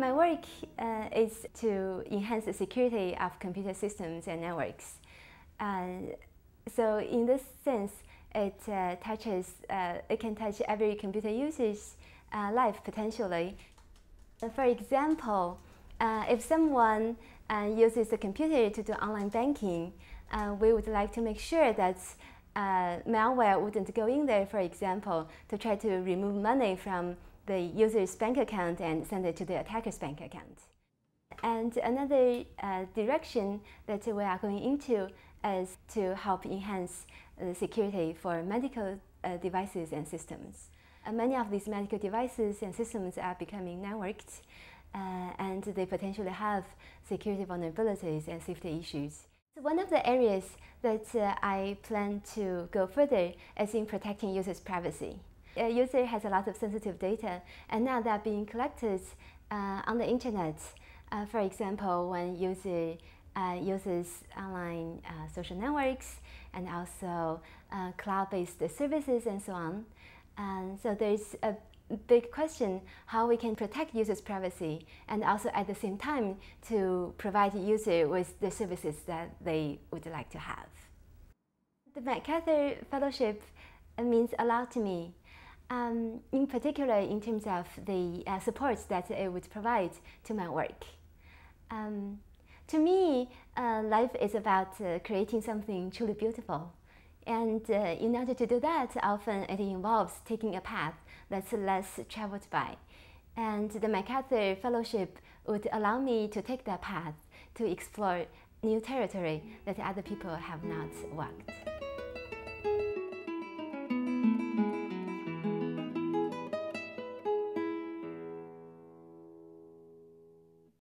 My work uh, is to enhance the security of computer systems and networks. Uh, so in this sense, it uh, touches, uh, it can touch every computer user's uh, life potentially. For example, uh, if someone uses a computer to do online banking, we would like to make sure that malware wouldn't go in there, for example, to try to remove money from the user's bank account and send it to the attacker's bank account. And another uh, direction that we are going into is to help enhance the security for medical uh, devices and systems. Uh, many of these medical devices and systems are becoming networked uh, and they potentially have security vulnerabilities and safety issues. So one of the areas that uh, I plan to go further is in protecting users' privacy. A user has a lot of sensitive data and now they're being collected uh, on the internet. Uh, for example, when user uh, uses online uh, social networks and also uh, cloud-based services and so on. And so there's a big question how we can protect users' privacy and also at the same time to provide user with the services that they would like to have. The MacArthur Fellowship means a lot to me um, in particular in terms of the uh, supports that it would provide to my work. Um, to me, uh, life is about uh, creating something truly beautiful. And uh, in order to do that, often it involves taking a path that's less traveled by. And the MacArthur Fellowship would allow me to take that path to explore new territory that other people have not walked.